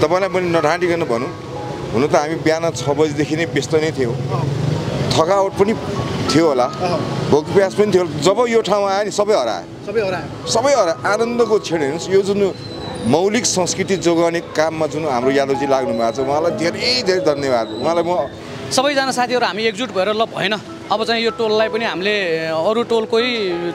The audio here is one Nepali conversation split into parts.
तपाईँलाई पनि नढाँटिकन भनौँ। हुन त हामी बिहान छ बजीदेखि नै व्यस्त नै थियौँ। थकावट पनि थियो होला। भोक प्यास पनि थियो। जब यो ठाउँमा आयो नि सबै हरायो। सबै हरायो। सबै हरायो। आनन्दको क्षण हेर्नुहोस्। यो जुन मौलिक संस्कृति जोगाउने काममा जुन हाम्रो यादवजी लाग्नु भएको छ उहाँलाई धेरै धेरै धन्यवाद। उहाँलाई म सबैजना साथीहरू हामी एकजुट भएर ल भएन। अब चाहिँ यो टोललाई पनि हामीले अरू टोलकै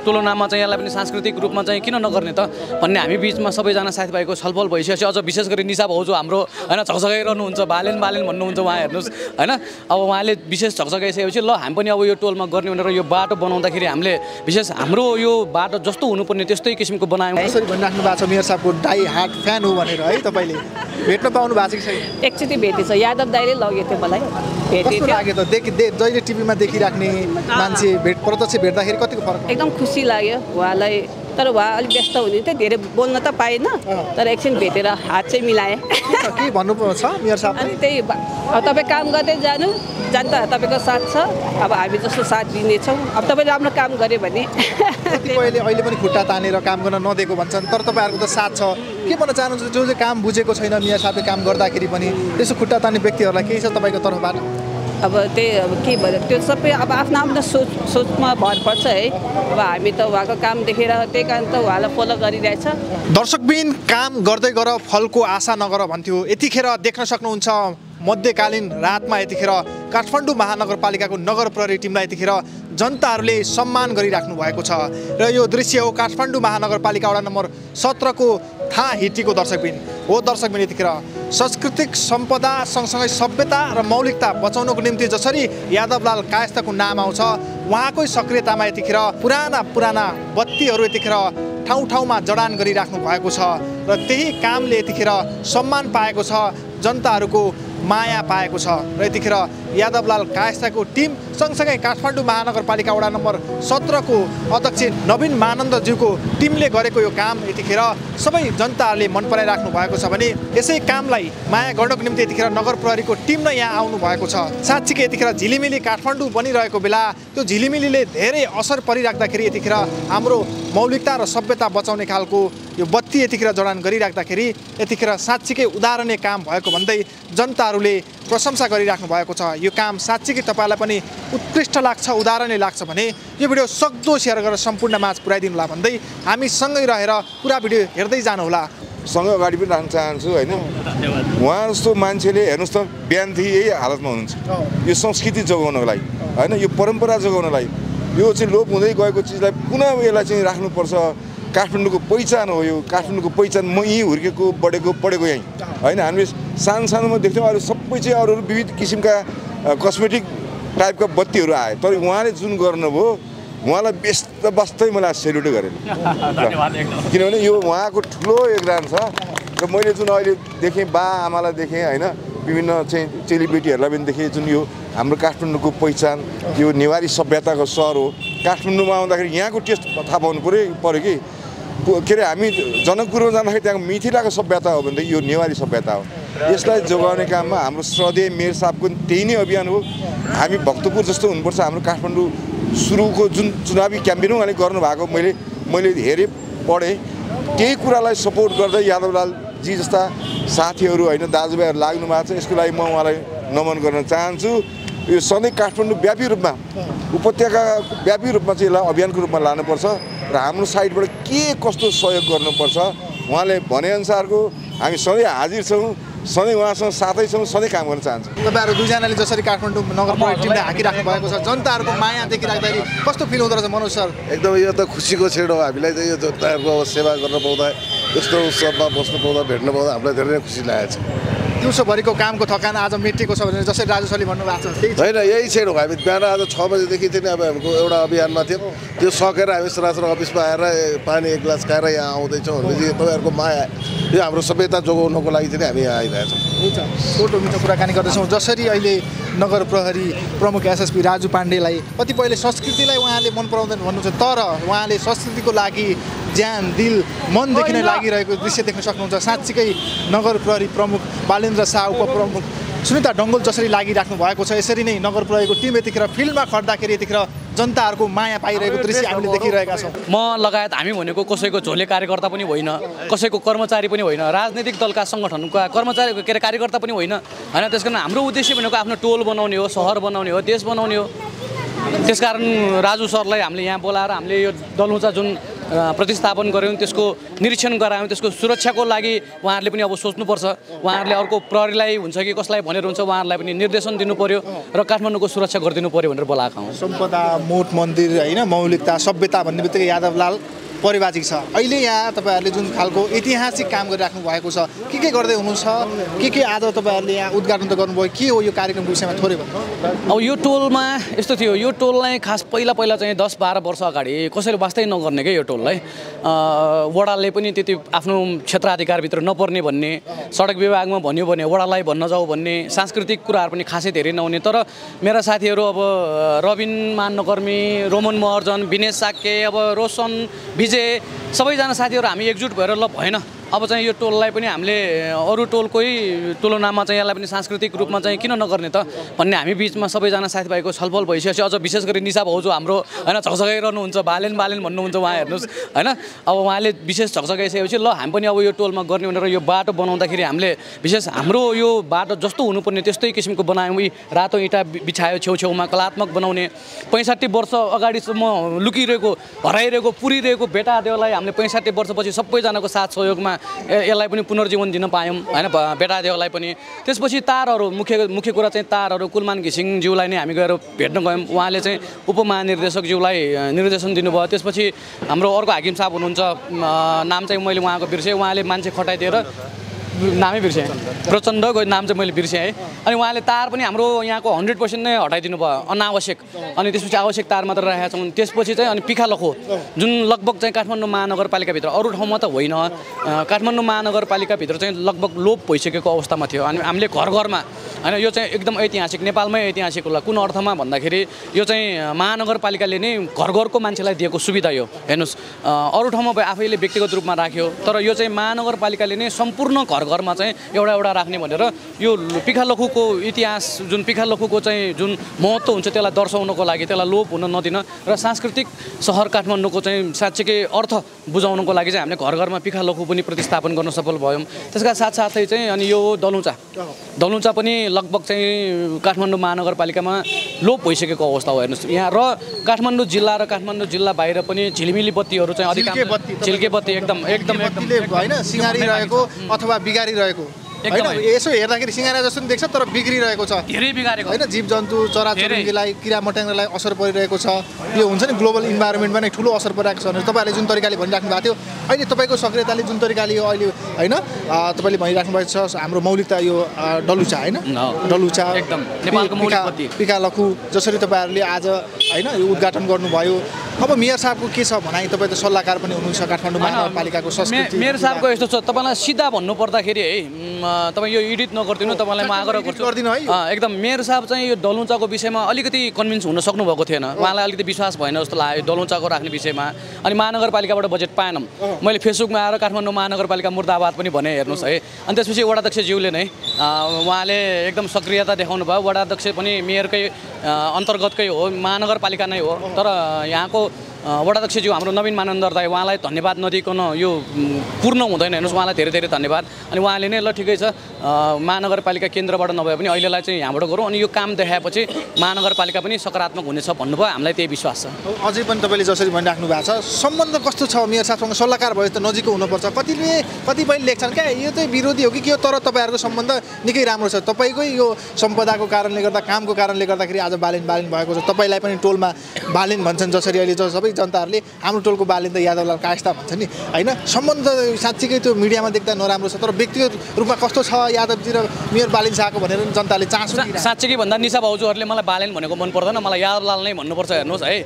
तुलनामा चाहिँ यसलाई पनि सांस्कृतिक रूपमा चाहिँ किन नगर्ने त भन्ने हामी बिचमा सबैजना साथीभाइको छलफल भइसकेपछि अझ विशेष गरी निशा भाउजू हाम्रो होइन झकझगाइरहनुहुन्छ बालेन बालेन भन्नुहुन्छ उहाँ हेर्नुहोस् होइन। अब उहाँले विशेष झकझगाइसकेपछि ल हामी पनि अब यो टोलमा गर्ने भनेर यो बाटो बनाउँदाखेरि हामीले विशेष हाम्रो यो बाटो जस्तो हुनुपर्ने त्यस्तै किसिमको बनायौँ। कसरी भनिराख्नु भएको छ मेयर साहबको डाई हार्ट फ्यान हो भनेर है तपाईँले। भेट्न पाउनु भएको छ कि छैन? एकचोटि भेटेछ यादव दाइले लगेको थियो मलाई। कस्तो लाग्यो त? देखि दे जहिले टिभीमा देखिराख्ने मान्छे भेट प्रत्यक्ष भेट्दाखेरि कतिको फरक एकदम खुसी लाग्यो। उहाँलाई तर उहाँ अलिक व्यस्त हुनुहुन्थ्यो धेरै बोल्न त पाएन तर एकछिन भेटेर हात चाहिँ मिलाएँ। के भन्नु छ मेयर साहब अनि त्यही अब तपाईँ काम गर्दै जानु जनता तपाईँको साथ छ। अब हामी जस्तो साथ दिनेछौँ। अब तपाईँ राम्रो काम गऱ्यो भने। कतिपयले अहिले पनि खुट्टा तानेर काम गर्न नदिएको भन्छन् तर तपाईँहरूको त साथ छ। के भन्न चाहनुहुन्छ जो चाहिँ काम बुझेको छैन मिया साहबले काम गर्दाखेरि पनि त्यसो खुट्टा तान्ने व्यक्तिहरूलाई केही छ तपाईँको तर्फबाट? अब त्यही अब के भयो त्यो सबै अब आफ्नो आफ्नो सोच सोचमा भर पर्छ है। अब हामी त उहाँको काम देखेर त्यही कारण त उहाँलाई फलो गरिरहेछ। दर्शकबिन काम गर्दै गर फलको आशा नगर भन्थ्यो। यतिखेर देख्न सक्नुहुन्छ मध्यकालीन रातमा यतिखेर काठमाडौँ महानगरपालिकाको नगर प्रहरी टिमलाई यतिखेर जनताहरूले सम्मान गरिराख्नु भएको छ। र यो दृश्य हो काठमाडौँ महानगरपालिका वडा नम्बर सत्रको थाहा हिटीको दर्शकबिन। हो दर्शकबिन यतिखेर सांस्कृतिक सम्पदा सँगसँगै सभ्यता र मौलिकता बचाउनको निम्ति जसरी यादवलाल कायस्थको नाम आउँछ उहाँकै सक्रियतामा यतिखेर पुराना पुराना बत्तीहरू यतिखेर ठाउँ ठाउँमा जडान गरिराख्नु भएको छ। र त्यही कामले यतिखेर सम्मान पाएको छ जनताहरूको माया पाएको छ। र यतिखेर यादवलाल कायस्थाको टिम सँगसँगै काठमाडौँ महानगरपालिका वडा नम्बर सत्रको अध्यक्ष नवीन मानन्दज्यूको टिमले गरेको यो काम यतिखेर सबै जनताहरूले मन पराइराख्नु भएको छ भने यसै कामलाई माया गर्नको निम्ति यतिखेर नगर प्रहरीको टिम नै यहाँ आउनु भएको छ। साँच्चीकै यतिखेर झिलिमिली काठमाडौँ बनिरहेको बेला त्यो झिलिमिलीले धेरै असर परिराख्दाखेरि यतिखेर हाम्रो मौलिकता र सभ्यता बचाउने खालको यो बत्ती यतिखेर जडान गरिराख्दाखेरि यतिखेर साँच्चीकै उदाहरणीय काम भएको भन्दै जनताहरूले प्रशंसा गरिराख्नु भएको छ। यो काम साँच्चीकै तपाईँलाई पनि उत्कृष्ट लाग्छ उदाहरणीय लाग्छ भने यो भिडियो सक्दो सेयर गरेर सम्पूर्ण माझ पुऱ्याइदिनु होला भन्दै हामी सँगै रहेर पुरा भिडियो हेर्दै जानुहोला। सँगै अगाडि पनि राख्न चाहन्छु होइन? उहाँ जस्तो मान्छेले हेर्नुहोस् त बिहानदेखि यही हालतमा हुनुहुन्छ। यो संस्कृति जोगाउनको लागि होइन? यो परम्परा जोगाउनलाई यो चाहिँ लोप हुँदै गएको चिजलाई पुनः यसलाई चाहिँ राख्नुपर्छ। काठमाडौँको पहिचान हो यो काठमाडौँको पहिचान म यहीँ हुर्केको बढेको पढेको यहीँ। होइन हामीले सानो सानोमा देख्थ्यौँ अरू सबै चाहिँ अरू अरू विविध किसिमका कस्मेटिक टाइपका बत्तीहरू आए। तर उहाँले जुन गर्नुभयो उहाँलाई व्यस्त बस्दै मलाई सेल्युटै गरेँ किनभने यो उहाँको ठुलो योगदान छ। र मैले जुन अहिले देखेँ बा आमालाई देखेँ होइन विभिन्न चाहिँ चेलीबेटीहरूलाई पनि देखेँ जुन यो हाम्रो काठमाडौँको पहिचान यो नेवारी सभ्यताको सहर हो। काठमाडौँमा आउँदाखेरि यहाँको टेस्ट थाहा पाउनु पऱ्यो पऱ्यो कि? के अरे हामी जनकपुरमा जाँदाखेरि त्यहाँको मिथिलाको सभ्यता हो भनेदेखि यो नेवारी सभ्यता हो। यसलाई जोगाउने काममा हाम्रो श्रद्धेय मेयर साहबको त्यही नै अभियान हो। हामी भक्तपुर जस्तो हुनुपर्छ हाम्रो काठमाडौँ सुरुको जुन चुनावी क्याम्पेन उहाँले गर्नुभएको मैले मैले हेरेँ पढेँ। त्यही कुरालाई सपोर्ट गर्दै यादवलालजी जस्ता साथीहरू होइन दाजुभाइहरू लाग्नु भएको छ। यसको लागि म उहाँलाई नमन गर्न चाहन्छु। यो सधैँ काठमाडौँ व्यापी रूपमा उपत्यका व्यापी रूपमा चाहिँ यसलाई अभियानको रूपमा लानुपर्छ र हाम्रो साइडबाट के कस्तो सहयोग गर्नुपर्छ उहाँले भनेअनुसारको हामी सधैँ हाजिर छौँ सधैँ उहाँसँग साथै छौँ सधैँ काम गर्न चाहन्छौँ। तपाईँहरू दुईजनाले जसरी काठमाडौँ नगर प्रहरी टिमले हाकिराख्नु भएको छ जनताहरूको माया देखिराख्दाखेरि कस्तो फिल हुँदो रहेछ मनोज सर? एकदम यो त खुसीको क्षण हो हामीलाई चाहिँ यो जनताहरूको अब सेवा गर्न पाउँदा यस्तो उत्सवमा बस्नु पाउँदा भेट्न पाउँदा हामीलाई धेरै नै खुसी लागेको छ। दिउँसोभरिको कामको थकान आज मेटेको छ भने जसरी राजु सरले भन्नुभएको छ। होइन यही हो हामी बिहान आज छ बजीदेखि चाहिँ अब हाम्रो एउटा अभियानमा थियो। त्यो सकेर हामी सरासर अफिसमा आएर पानी एक ग्लास खाएर यहाँ आउँदैछौँ भनेपछि तपाईँहरूको माया यो हाम्रो सभ्यता जोगाउनको लागि चाहिँ हामी यहाँ आइरहेछौँ। हुन्छ छोटो मिठो कुराकानी गर्दैछौँ। जसरी अहिले नगर प्रहरी प्रमुख एसएसपी राजु पाण्डेलाई कतिपयले संस्कृतिलाई उहाँले मन पराउँदैन भन्नुहुन्छ तर उहाँले संस्कृतिको लागि ज्यान दिल मनदेखि नै लागिरहेको दृश्य देख्न सक्नुहुन्छ। साँच्चीकै नगर प्रहरी प्रमुख बालेन्द्र शाह उपप्रमुख सुनिता डङ्गोल जसरी लागिराख्नु भएको छ यसरी नै नगर प्रहरीको टिम यतिखेर फिल्डमा खट्दाखेरि यतिखेर जनताहरूको माया पाइरहेको दृश्य हामीले देखिरहेका छौँ। म लगायत हामी भनेको कसैको झोले कार्यकर्ता पनि होइन कसैको कर्मचारी पनि होइन राजनैतिक दलका सङ्गठनका कर्मचारी के अरे कार्यकर्ता पनि होइन। होइन त्यस कारण हाम्रो उद्देश्य भनेको आफ्नो टोल बनाउने हो सहर बनाउने हो देश बनाउने हो। त्यसकारण राजु सरलाई हामीले यहाँ बोलाएर हामीले यो दलुचा जुन प्रतिस्थापन गऱ्यौँ त्यसको निरीक्षण गरायौँ त्यसको सुरक्षाको लागि उहाँहरूले पनि अब सोच्नुपर्छ। उहाँहरूले अर्को प्रहरीलाई हुन्छ कि कसलाई भनेर हुन्छ उहाँहरूलाई पनि निर्देशन दिनु पर्यो र काठमाडौँको सुरक्षा गरिदिनु पर्यो भनेर बोलाएको हौँ। सम्पदा मोठ मन्दिर होइन मौलिकता सभ्यता भन्ने बित्तिकै यादवलाल परिवाचिक छ। अहिले यहाँ तपाईँहरूले जुन खालको ऐतिहासिक काम गरिराख्नु भएको छ के के गर्दै हुनुहुन्छ? के के आज तपाईँहरूले यहाँ उद्घाटन त गर्नुभयो? के हो यो कार्यक्रमको विषयमा थोरै भन्नु। अब यो टोलमा यस्तो थियो यो टोललाई खास पहिला पहिला चाहिँ दस बाह्र वर्ष अगाडि कसैले वास्तै नगर्ने क्या यो टोललाई? वडाले पनि त्यति आफ्नो क्षेत्राधिकारभित्र नपर्ने भन्ने सडक विभागमा भन्यो भने वडालाई भन्न जाऊ भन्ने सांस्कृतिक कुराहरू पनि खासै धेरै नहुने। तर मेरा साथीहरू अब अ, रबिन मान्नकर्मी रोमन महर्जन विनेश साक्य अब रोशन विजय सबैजना साथीहरू हामी एकजुट भएर ल भएन। अब चाहिँ यो टोललाई पनि हामीले अरू टोलकै तुलनामा चाहिँ यसलाई पनि सांस्कृतिक रूपमा चाहिँ किन नगर्ने त? भन्ने हामी बिचमा सबैजना साथीभाइको छलफल भइसकेपछि अझ विशेष गरी निशा भाउजू हाम्रो होइन झकझगाइरहनुहुन्छ बालेन बालेन भन्नुहुन्छ उहाँ हेर्नुहोस् होइन? अब उहाँले विशेष झकझगाइसकेपछि ल हामी पनि अब यो टोलमा गर्ने भनेर यो बाटो बनाउँदाखेरि हामीले विशेष हाम्रो यो बाटो जस्तो हुनुपर्ने त्यस्तै किसिमको बनायौँ। रातो इँटा बिछायो छेउछेउमा कलात्मक बनाउने। पैँसठी वर्ष अगाडिसम्म लुकिरहेको हराइरहेको पुरिरहेको बेटा देवलाई हामीले पैँसठी वर्षपछि सबैजनाको साथ सहयोगमा यसलाई पनि पुनर्जीवन दिन पायौँ होइन ब- बेटा देवलाई पनि। त्यसपछि तारहरू मुख्य मुख्य कुरा चाहिँ तारहरू कुलमान घिसिङज्यूलाई नै हामी गएर भेट्न गयौँ। उहाँले चाहिँ उपमहानिर्देशकज्यूलाई निर्देशन दिनुभयो। त्यसपछि हाम्रो अर्को हाकिम साहब हुनुहुन्छ नाम चाहिँ मैले उहाँको बिर्सेँ। उहाँले मान्छे खटाइदिएर नामै बिर्सेँ। प्रचण्डको नाम चाहिँ मैले बिर्सेँ है। अनि उहाँले तार पनि हाम्रो यहाँको हन्ड्रेड पर्सेन्ट नै हटाइदिनु भयो अनावश्यक। अनि त्यसपछि आवश्यक तार मात्र राखेका छौँ त्यसपछि चाहिँ अनि पिखा लखो जुन लगभग चाहिँ काठमाडौँ महानगरपालिकाभित्र अरू ठाउँमा त होइन। काठमाडौँ महानगरपालिकाभित्र चाहिँ लगभग लोप भइसकेको अवस्थामा थियो। अनि हामीले घर घरमा होइन यो चाहिँ एकदम ऐतिहासिक नेपालमै ऐतिहासिक होला। कुन अर्थमा भन्दाखेरि यो चाहिँ महानगरपालिकाले नै घर घरको मान्छेलाई दिएको सुविधा यो। हेर्नुहोस् अरू ठाउँमा आफैले व्यक्तिगत रूपमा राख्यो। तर यो चाहिँ महानगरपालिकाले नै सम्पूर्ण घर घरमा चाहिँ एउटा एउटा राख्ने भनेर यो पिखालखुको इतिहास जुन पिखालखुको चाहिँ जुन महत्त्व हुन्छ त्यसलाई दर्शाउनको लागि त्यसलाई लोप हुन नदिन र सांस्कृतिक सहर काठमाडौँको चाहिँ साँच्चीकै अर्थ बुझाउनको लागि चाहिँ हामीले घर घरमा पिखालखु पनि प्रतिस्थापन गर्न सफल भयौँ। त्यसका साथसाथै चाहिँ अनि यो दलुचा दलुचा पनि लगभग चाहिँ काठमाडौँ महानगरपालिकामा लोप भइसकेको अवस्था हो हेर्नुहोस्। यहाँ र काठमाडौँ जिल्ला र काठमाडौँ जिल्ला बाहिर पनि झिलिमिली बत्तीहरू चाहिँ अधिकांश झिल्के बत्ती एकदम एकदम एकदम होइन सिँगारिरहेको अथवा बिगारिरहेको। यसो हेर्दाखेरि सिँगारे जस्तो नि देख्छ तर बिग्रिरहेको छ धेरै बिगारेको होइन जीव जन्तु चराचुरुङ्गीलाई किरा मट्याङलाई असर परिरहेको छ यो हुन्छ नि ग्लोबल इन्भाइरोमेन्टमा नै ठुलो असर परिरहेको छ भने तपाईँहरूले जुन तरिकाले भनिराख्नु भएको थियो अहिले तपाईँको सक्रियताले जुन तरिकाले यो अहिले होइन तपाईँले भनिराख्नु भएको छ हाम्रो मौलिकता यो डलुचा होइन। डलुचा एकदम। पिका लखु जसरी तपाईँहरूले आज होइन यो उद्घाटन गर्नुभयो अब मेयर साहबको के छ भनाइ? तपाईँ त सल्लाहकार पनि हुनुहुन्छ काठमाडौँ महानगरपालिकाको मे- संस्कृति मेरो साहबको यस्तो छ तपाईँलाई सिधा भन्नु पर्दाखेरि है तपाईँ यो एडिट नगरिदिनु तपाईँलाई म आग्रह गर्छु। गरिदिनु है एकदम मेयर साहब चाहिँ यो दलुचाको विषयमा अलिकति कन्भिन्स हुन सक्नुभएको थिएन। उहाँलाई अलिकति विश्वास भएन जस्तो लाग्यो दलुचाको राख्ने विषयमा। अनि महानगरपालिकाबाट बजेट पाएनौँ। मैले फेसबुकमा आएर काठमाडौँ महानगरपालिका मुर्दाबाद पनि भने हेर्नुहोस् है। अनि त्यसपछि वडाध्यक्षज्यूले नै उहाँले एकदम सक्रियता देखाउनु भयो वडाध्यक्ष पनि मेयरकै अन्तर्गतकै हो महानगरपालिका नै हो। तर यहाँको वडाध्यक्षज्यू हाम्रो नवीन मानन्दर दाई उहाँलाई धन्यवाद नदिकन यो पूर्ण हुँदैन हेर्नुहोस् उहाँलाई धेरै धेरै धन्यवाद। अनि उहाँले नै ल ठिकै छ महानगरपालिका केन्द्रबाट नभए पनि अहिलेलाई चाहिँ यहाँबाट गरौँ अनि यो काम देखाएपछि महानगरपालिका पनि सकारात्मक हुनेछ भन्नुभयो हामीलाई त्यही विश्वास छ। अझै पनि तपाईँले जसरी भनिराख्नु भएको छ सम्बन्ध कस्तो छ? मेयर साहबसँग सल्लाहकार भए त नजिकको हुनुपर्छ। कतिले कतिपयले लेख्छन् क्या यो चाहिँ विरोधी हो कि के हो? तर तपाईँहरूको सम्बन्ध निकै राम्रो छ। तपाईँकै यो सम्पदाको कारणले गर्दा कामको कारणले गर्दाखेरि आज बालेन बालेन भएको छ। तपाईँलाई पनि टोलमा बालेन भन्छन् जसरी अहिले जो सबै जनताहरूले हाम्रो टोलको बालेन त यादवलाल कायस्ता भन्छ नि होइन सम्बन्ध साँच्चीकै त्यो मिडियामा देख्दा नराम्रो छ तर व्यक्तिगत रूपमा कस्तो छ यादवजी र मेयर बालेन शाहको भनेर जनताले चासो सा- दिइरहेको छ। साँच्चै के भन्दा निशा भाउजूहरूले मलाई बालेन भनेको मन पर्दैन मलाई यादवलाल नै भन्नुपर्छ हेर्नुहोस् है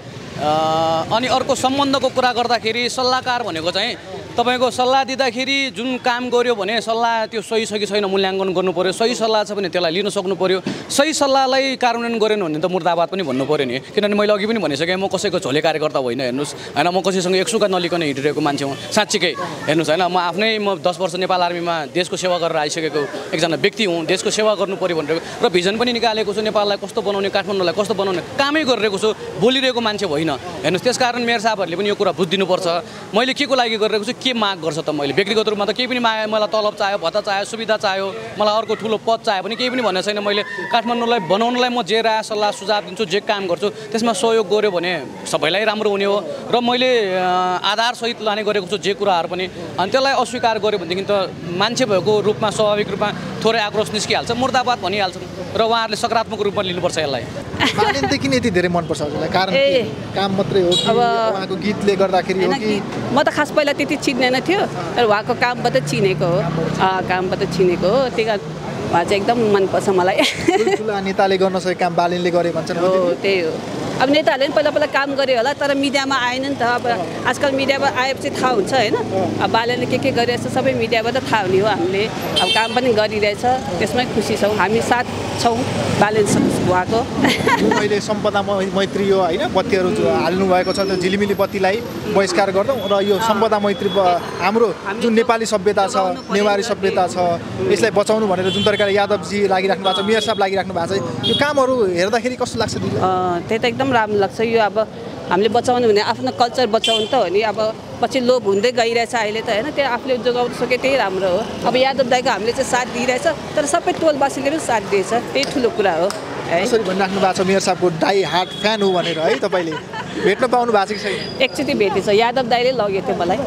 अनि अर्को सम्बन्धको कुरा गर्दाखेरि सल्लाहकार भनेको चाहिँ तपाईँको सल्लाह दिँदाखेरि जुन काम गर्यो भने सल्लाह त्यो सही छ कि छैन मूल्याङ्कन गर्नु पऱ्यो सही सल्लाह छ भने त्यसलाई लिन सक्नु पऱ्यो सही सल्लाहलाई कार्यान्वयन गरेन भने त मुर्दाबाद पनि भन्नु पऱ्यो नि। किनभने मैले अघि पनि भनिसकेँ म कसैको झोले कार्यकर्ता होइन हेर्नुहोस्। होइन म कसैसँग एकसुका नलिकन हिँडिरहेको मान्छे हुँ। साँच्चीकै हेर्नुहोस् होइन म आफ्नै म दस वर्ष नेपाल आर्मीमा देशको सेवा गरेर आइसकेको एकजना व्यक्ति हुँ। देशको सेवा गर्नु पऱ्यो भनेर र भिजन पनि निकालेको छु नेपाललाई कस्तो बनाउने काठमाडौँलाई कस्तो बनाउने कामै गरिरहेको छु। बोलिरहेको मान्छे होइन। हेर्नुहोस् त्यस कारण मेयर साहबहरूले पनि यो कुरा बुझिदिनुपर्छ। मैले के को लागि गरिरहेको छु? के माग गर्छ त मैले? व्यक्तिगत रूपमा त केही पनि मागे मलाई तलब चाह्यो भत्ता चाह्यो सुविधा चाह्यो मलाई अर्को ठुलो पद चाह्यो भने केही पनि भनेको छैन मैले। काठमाडौँलाई बनाउनलाई म जे राय सल्लाह सुझाव दिन्छु जे काम गर्छु त्यसमा सहयोग गऱ्यो भने सबैलाई राम्रो हुने हो। र मैले आधारसहित लाने गरेको छु जे कुराहरू पनि। अनि त्यसलाई अस्वीकार गऱ्यो भनेदेखि त मान्छे भएको रूपमा स्वाभाविक रूपमा थोरै आक्रोश निस्किहाल्छ मुर्दाबाद भनिहाल्छन्। र उहाँहरूले सकारात्मक रूपमा लिनुपर्छ यसलाई। किन यति धेरै मनपर्छ हजुरलाई। कारण काम मात्रै हो अब- उहाँको गीतले गर्दाखेरि हो कि? म त खास पहिला त्यति चिन्दैन थियो तर उहाँको कामबाट चिनेको हो। कामबाट चिनेको हो। त्यही कारण उहाँ चाहिँ एकदम मनपर्छ मलाई। नेताले गर्न सकेको काम बालेनले गरे भन्छन्। हो त्यही हो। अब नेताहरूले पनि पहिला पहिला काम गर्यो होला तर मिडियामा आएन नि त अब आजकल मिडियामा आएपछि थाहा हुन्छ होइन। अब बालेले के के गरिरहेछ सबै मिडियाबाट थाहा हुने हो हामीले। अब काम पनि गरिरहेछ त्यसमै खुसी छौँ। हामी साथ छौँ बालेन उहाँको अहिले सम्पदा मै- मैत्री हो होइन बत्तीहरू जो हाल्नु भएको छ त्यो झिलिमिली बत्तीलाई बहिष्कार गर्दौँ र यो सम्पदा मैत्री हाम्रो जुन नेपाली सभ्यता छ नेवारी सभ्यता छ यसलाई बचाउनु भनेर जुन तरिकाले यादवजी लागिराख्नु भएको छ मेयर साहब लागिराख्नु भएको छ यो कामहरू हेर्दाखेरि कस्तो लाग्छ दिदी? अँ, त्यही त एकदम राम्रो लाग्छ। यो अब हामीले बचाउनु भने आफ्नो कल्चर बचाउनु त हो नि। अब पछि लोप हुँदै गइरहेछ अहिले त होइन। त्यो आफूले जोगाउनु सक्यो त्यही राम्रो हो। अब यादव दाईको हामीले चाहिँ साथ दिइरहेछ तर सबै टोलवासीले पनि साथ दिएछ। त्यही ठुलो कुरा हो। है। भनिराख्नु भएको छ मेयर साहबको डाई हार्ट फ्यान हो भनेर है तपाईँले? भेट्न पाउनु भएको छ कि छैन? एकचोटि भेटेछ। यादव दाईले लगेको थियो मलाई।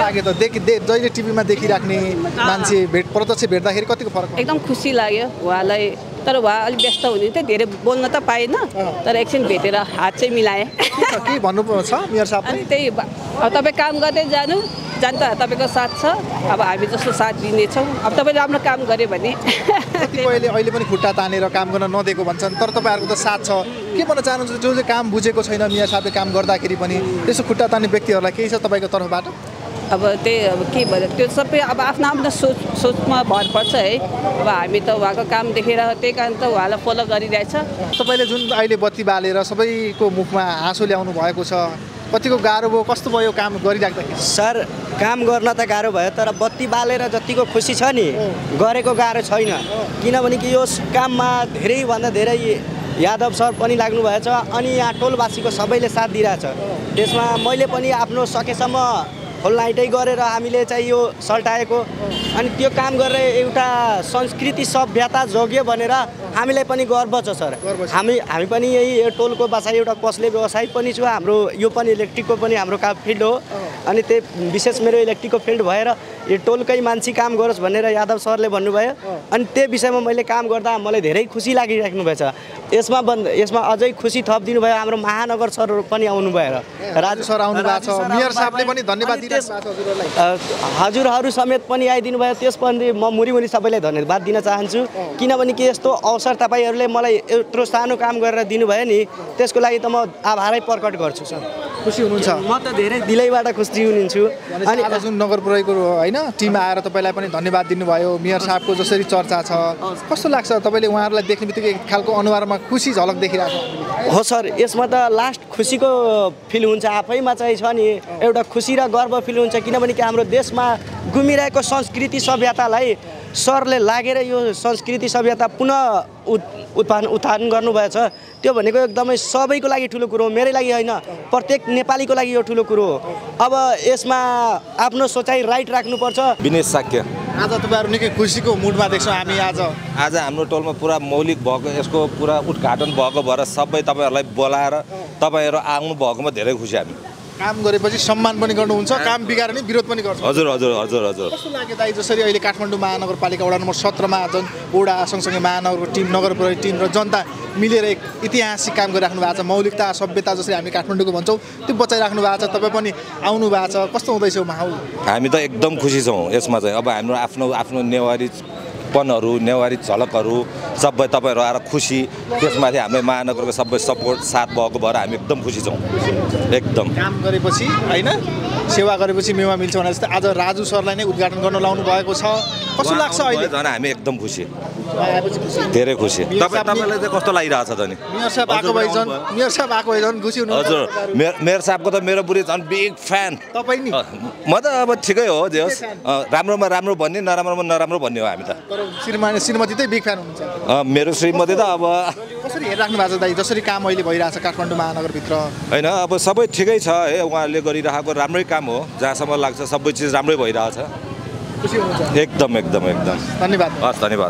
लाग्यो त? देखि जहिले टिभीमा देखिराख्ने मान्छे भेट प्रत्यक्ष भेट्दाखेरि कतिको फरक? एकदम खुसी लाग्यो। उहाँलाई तर उहाँ अलिक व्यस्त हुनुहुन्थ्यो धेरै बोल्न त पाएन। तर एकछिन भेटेर हात चाहिँ मिलाएँ। के भन्नु छ मेयर साहब अनि त्यही अब तपाईँ काम गर्दै जानु। जनता तपाईँको साथ छ। अब हामी जस्तो साथ दिनेछौँ। अब तपाईँ राम्रो काम गऱ्यो भने। कतिपयले अहिले पनि खुट्टा तानेर काम गर्न नदिएको भन्छन् तर तपाईँहरूको त साथ छ। के भन्न चाहनुहुन्छ जो चाहिँ काम बुझेको छैन मिया साहबले काम गर्दाखेरि पनि त्यसो खुट्टा तान्ने व्यक्तिहरूलाई केही छ तपाईँको तर्फबाट? अब त्यही अब के भयो त्यो सबै अब आफ्नो आफ्नो सोच सोचमा भर पर्छ है। अब हामी त उहाँको काम देखेर त्यही कारण त उहाँलाई फलो गरिरहेछ। तपाईँले जुन अहिले बत्ती बालेर सबैको मुखमा हाँसो ल्याउनु भएको छ कतिको गाह्रो भयो कस्तो भयो काम गरिराख्दाखेरि? सर काम गर्न त गाह्रो भयो तर बत्ती बालेर जतिको खुसी छ नि गरेको गाह्रो छैन। किनभने कि यो काममा धेरैभन्दा धेरै यादव सर पनि लाग्नु भएछ अनि यहाँ टोलवासीको सबैले साथ दिइरहेछ। त्यसमा मैले पनि आफ्नो सकेसम्म होल नाइटै गरेर हामीले चाहिँ यो सल्टाएको। अनि त्यो काम गरेर एउटा संस्कृति सभ्यता जोग्यो भनेर हामीलाई पनि गर्व छ सर। हामी हामी पनि यही टोलको बसाइ एउटा पसले व्यवसाय पनि छु हाम्रो यो पनि इलेक्ट्रिकको पनि हाम्रो काम फिल्ड हो। अनि त्यही विशेष मेरो इलेक्ट्रिकको फिल्ड भएर यो टोलकै मान्छे काम गरोस् भनेर यादव सरले भन्नुभयो। अनि त्यो विषयमा मैले काम गर्दा मलाई धेरै खुसी लागिराख्नु भएछ। यसमा बन्द यसमा अझै खुसी थप दिनुभयो हाम्रो महानगर सर पनि आउनु भएर। राजु सर आउनु भएको छ। भयो। हजुरहरू समेत पनि आइदिनु भयो। त्यसपछि म मुरी सबैलाई धन्यवाद दिन चाहन्छु। किनभने कि यस्तो अवसर तपाईँहरूले मलाई यत्रो सानो काम गरेर दिनुभयो नि त्यसको लागि त म आभारै प्रकट गर्छु सर। खुसी हुनुहुन्छ? म त धेरै दिलैबाट खुसी हुन्छु भनेपछि अनि आज जुन नगर प्रयोगको होइन टिम आएर तपाईँलाई पनि धन्यवाद दिनुभयो। मेयर साहबको जसरी चर्चा छ कस्तो लाग्छ तपाईँले उहाँहरूलाई देख्ने बित्तिकै एक खालको अनुहारमा खुसी झलक देखिरहेको। हो सर यसमा त लास्ट खुसीको फिल हुन्छ आफैमा चाहिँ छ नि एउटा खुसी र गर्व फिल हुन्छ किनभने कि हाम्रो देशमा घुमिरहेको संस्कृति सभ्यतालाई सरले लागेर यो संस्कृति सभ्यता पुनः उत् उत्थान उत्थान गर्नुभएछ त्यो भनेको एकदमै सबैको लागि ठुलो कुरो हो मेरै लागि होइन प्रत्येक नेपालीको लागि यो ठुलो कुरो हो। अब यसमा आफ्नो सोचाइ राइट राख्नुपर्छ। विनेश साक्य। आज तपाईँहरू निकै खुसीको मुडमा देख्छौँ हामी आज। आज हाम्रो टोलमा पुरा मौलिक भएको यसको पुरा उद्घाटन भएको भएर सबै तपाईँहरूलाई बोलाएर तपाईँहरू आउनु भएकोमा धेरै खुसी हामी। काम गरेपछि सम्मान पनि गर्नुहुन्छ काम बिगाएर नि विरोध पनि गर्छ। हजुर हजुर हजुर हजुर। कस्तो लाग्यो दाइ जसरी अहिले काठमाडौँ महानगरपालिका वडा नम्बर सत्रमा जुन वडा सँगसँगै महानगरको टिम नगर प्रहरी टिम र जनता मिलेर एक ऐतिहासिक काम गरिराख्नु भएको छ। मौलिकता सभ्यता जसरी हामी काठमाडौँको भन्छौँ त्यो बचाइराख्नु भएको छ तपाईँ पनि आउनु भएको छ। कस्तो हुँदैछ माहौल? हामी त एकदम खुसी छौँ यसमा चाहिँ। अब हाम्रो आफ्नो आफ्नो नेवारी पनहरू नेवारी झलकहरू छ सबै तपाईँहरू आएर खुसी। त्यसमाथि हामीले महानगरको सबै सपोर्ट साथ भएको भएर हामी एकदम खुसी छौँ। एकदम। काम गरेपछि होइन? सेवा गरेपछि मेवा मिल्छ भने जस्तै आज राजु सरलाई नै उद्घाटन गर्न लाउनु भएको छ। कस्तो लाग्छ अहिले? झन् हामी एकदम खुसी। धेरै खुसी। तपाईँ तपाईँलाई चाहिँ कस्तो लागिरहेछ त नि? मेयर साहब आएको भए झन् मेयर साहब आएको भए झन् खुसी हुनु हजुर। मेयर साहबको त मेरो बुढी झन् बिग फ्यान तपाईँ नि? म त अब ठिकै हो जे होस्। राम्रोमा राम्रो भन्ने नराम्रोमा नराम्रो भन्ने हो हामी त। तर श्रीमान श्रीमती चाहिँ बिग फ्यान हुनुहुन्छ। मेरो श्रीमती त अब कसरी हेरिराख्नु भएको छ दाइ? जसरी काम अहिले भइरहेछ काठमाडौँ महानगरभित्र। होइन अब सबै ठिकै छ है। उहाँहरूले गरिरहेको राम्रै काम हो। जहाँसम्म लाग्छ सबै चिज राम्रै भइरहेछ। एकदम एकदम एकदम। धन्यवाद। हस् धन्यवाद।